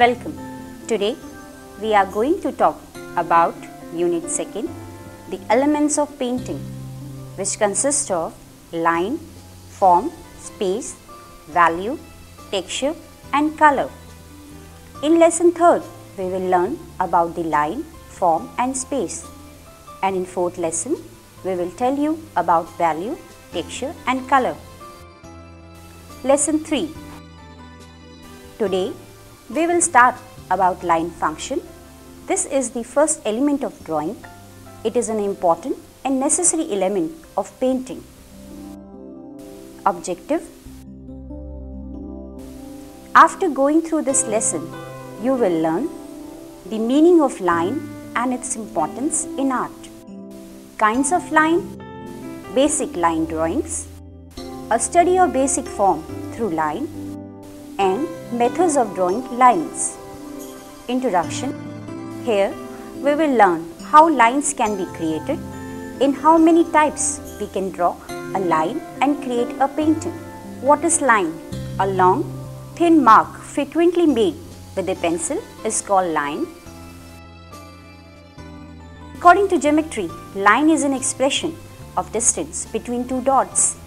Welcome. Today we are going to talk about Unit 2nd, the elements of painting, which consist of line, form, space, value, texture and color. In lesson 3rd, we will learn about the line, form and space. And in 4th lesson, we will tell you about value, texture and color. Lesson 3 Today we will start about line function. This is the first element of drawing. It is an important and necessary element of painting. Objective After going through this lesson, you will learn the meaning of line and its importance in art. Kinds of line, basic line drawings, a study of basic form through line, and methods of drawing lines. Introduction Here we will learn how lines can be created, in how many types we can draw a line and create a painting. What is line? A long, thin mark frequently made with a pencil is called line. According to geometry, line is an expression of distance between two dots.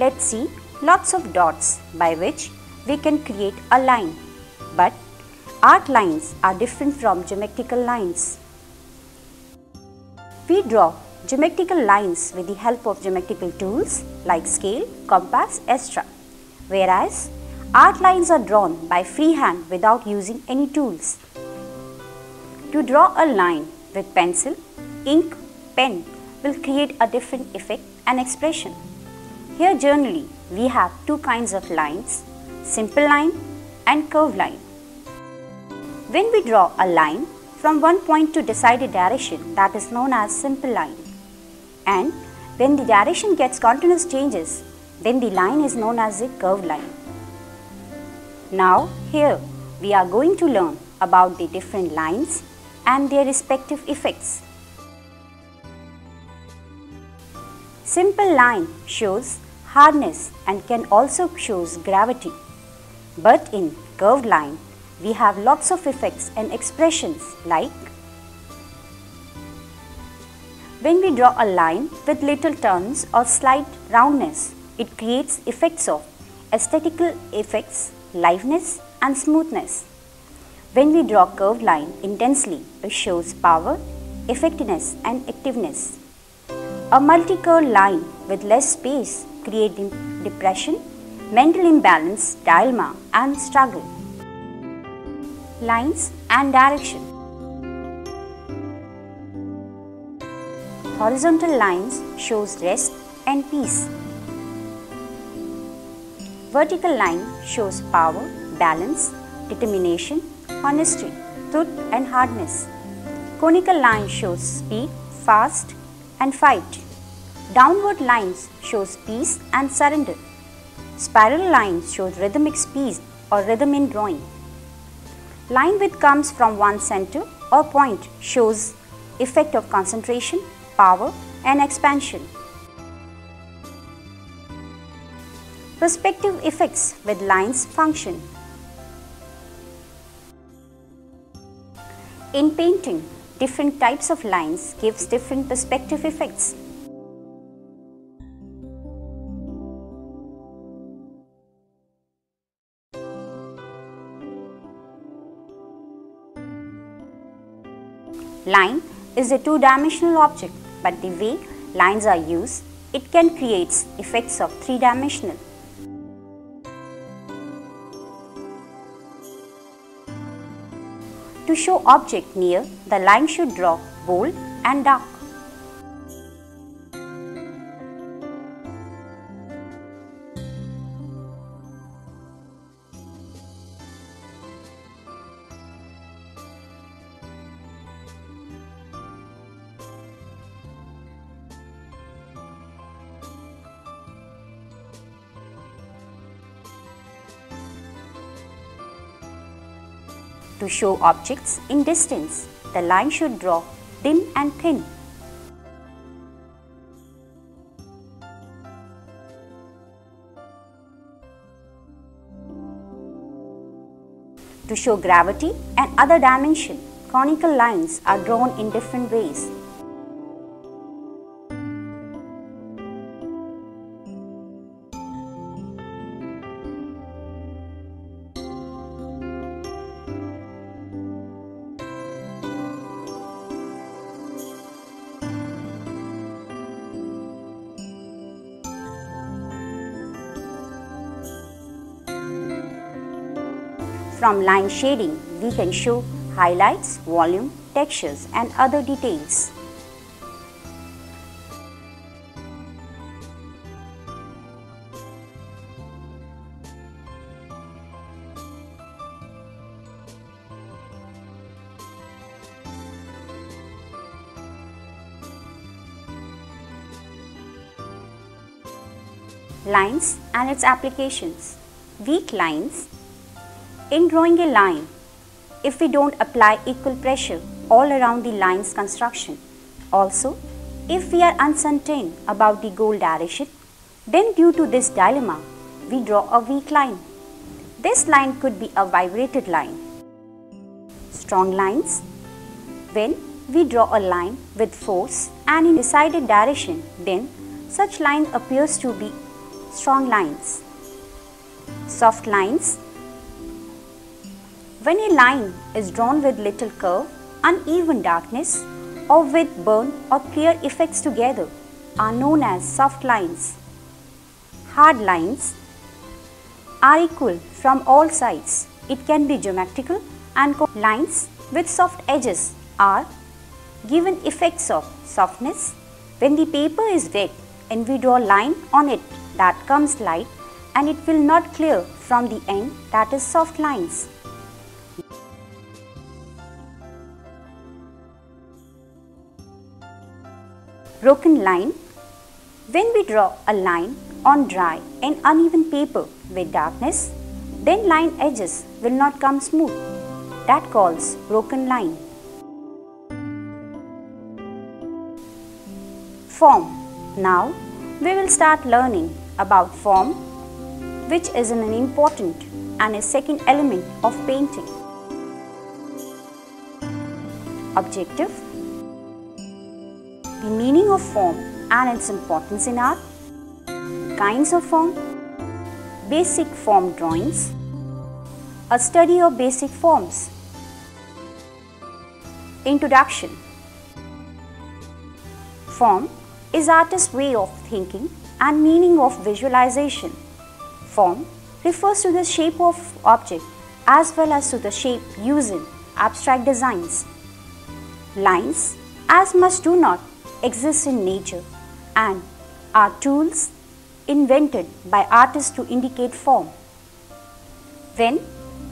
Let's see lots of dots by which we can create a line. But art lines are different from geometrical lines. We draw geometrical lines with the help of geometrical tools like scale, compass, etc. Whereas art lines are drawn by freehand without using any tools. To draw a line with pencil, ink, pen will create a different effect and expression. Here generally we have two kinds of lines, simple line and curved line. When we draw a line from one point to decided direction that is known as simple line and when the direction gets continuous changes then the line is known as a curved line. Now here we are going to learn about the different lines and their respective effects. Simple line shows hardness and can also shows gravity. But in curved line, we have lots of effects and expressions like when we draw a line with little turns or slight roundness, it creates effects of aesthetical effects, liveness and smoothness. When we draw curved line intensely, it shows power, effectiveness and activeness. A multi-curved line with less space create depression, mental imbalance, dilemma and struggle. Lines and direction. Horizontal lines shows rest and peace. Vertical line shows power, balance, determination, honesty, truth and hardness. Conical line shows speed, fast and fight. Downward lines shows peace and surrender. Spiral lines shows rhythmic speed or rhythm in drawing. Line width comes from one center or point shows effect of concentration, power and expansion. Perspective effects with lines function. In painting, different types of lines gives different perspective effects. Line is a two-dimensional object, but the way lines are used, it can create effects of three-dimensional. To show object near, the line should draw bold and dark. To show objects in distance, the line should draw thin and thin. To show gravity and other dimension, conical lines are drawn in different ways From line shading, we can show highlights, volume, textures and other details. Lines and its applications. Weak lines in drawing a line, if we don't apply equal pressure all around the line's construction, also if we are uncertain about the goal direction, then due to this dilemma, we draw a weak line. This line could be a vibrated line. Strong lines. When we draw a line with force and in decided direction, then such line appears to be strong lines. Soft lines when a line is drawn with little curve, uneven darkness, or with burn or clear effects together are known as soft lines. Hard lines are equal from all sides. It can be geometrical and lines with soft edges are given effects of softness. When the paper is wet and we draw line on it that comes light and it will not clear from the end that is soft lines. Broken line When we draw a line on dry and uneven paper with darkness, then line edges will not come smooth. That calls broken line. Form Now we will start learning about form which is an important and a second element of painting. Objective the meaning of form and its importance in art, kinds of form, basic form drawings, a study of basic forms. Introduction Form is artist's way of thinking and meaning of visualization. Form refers to the shape of object as well as to the shape used in abstract designs. Lines as much do not exist in nature and are tools invented by artists to indicate form. When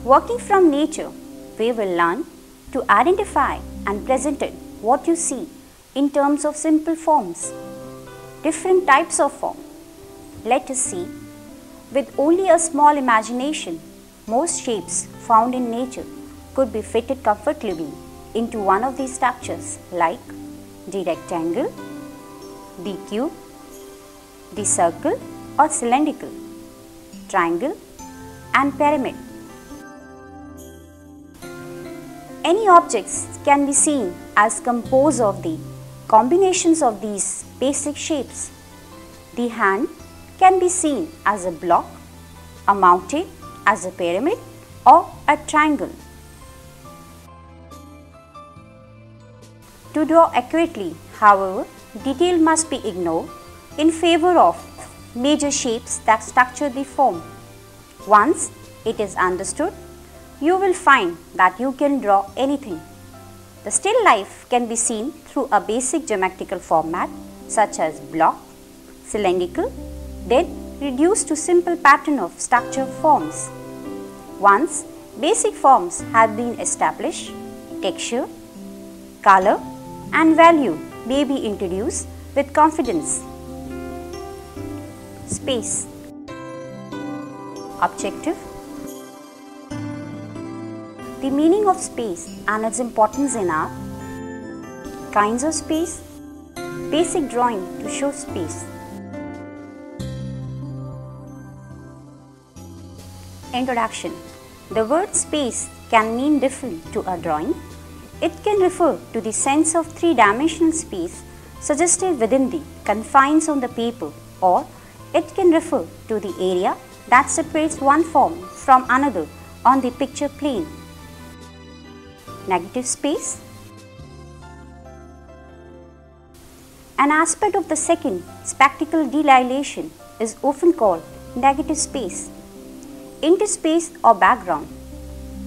working from nature, we will learn to identify and present it what you see in terms of simple forms. Different types of form. Let us see. With only a small imagination, most shapes found in nature could be fitted comfortably into one of these structures like the rectangle, the cube, the circle or cylindrical, triangle and pyramid. Any objects can be seen as composed of the combinations of these basic shapes. The hand can be seen as a block, a mountain as a pyramid or a triangle. To draw accurately, however, detail must be ignored in favor of major shapes that structure the form. Once it is understood, you will find that you can draw anything. The still life can be seen through a basic geometrical format such as block, cylindrical, then reduced to simple pattern of structure forms. Once basic forms have been established, texture, color and value may be introduced with confidence. Space. Objective. The meaning of space and its importance in art. Kinds of space. Basic drawing to show space. Introduction. The word space can mean different to a drawing. It can refer to the sense of three-dimensional space suggested within the confines of the paper or it can refer to the area that separates one form from another on the picture plane. Negative space An aspect of the second spectacle dilation is often called negative space. Interspace or background.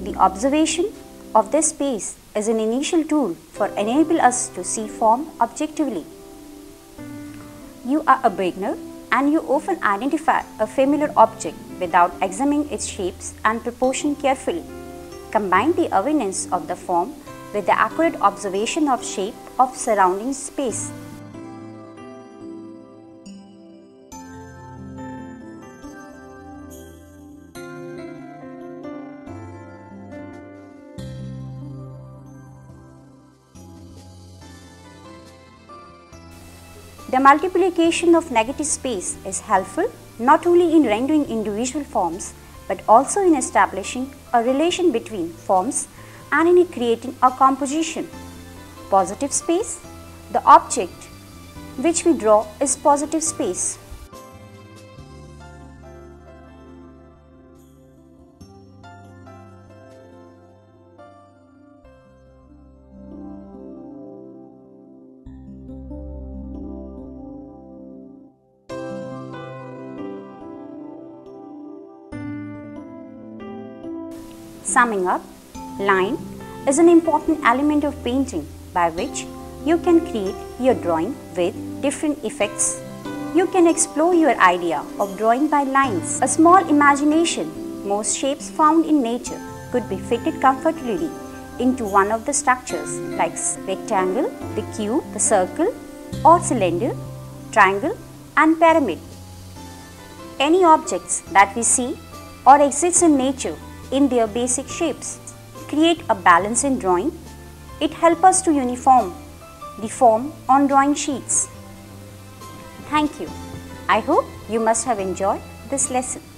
The observation of this space is an initial tool for enable us to see form objectively. You are a beginner and you often identify a familiar object without examining its shapes and proportion carefully. Combine the awareness of the form with the accurate observation of shape of surrounding space. The multiplication of negative space is helpful not only in rendering individual forms but also in establishing a relation between forms and in creating a composition. Positive space The object which we draw is positive space. Summing up, line is an important element of painting by which you can create your drawing with different effects. You can explore your idea of drawing by lines. A small imagination, most shapes found in nature could be fitted comfortably into one of the structures like rectangle, the cube, the circle or cylinder, triangle and pyramid. Any objects that we see or exists in nature in their basic shapes. Create a balance in drawing. It helps us to uniform the form on drawing sheets. Thank you. I hope you must have enjoyed this lesson.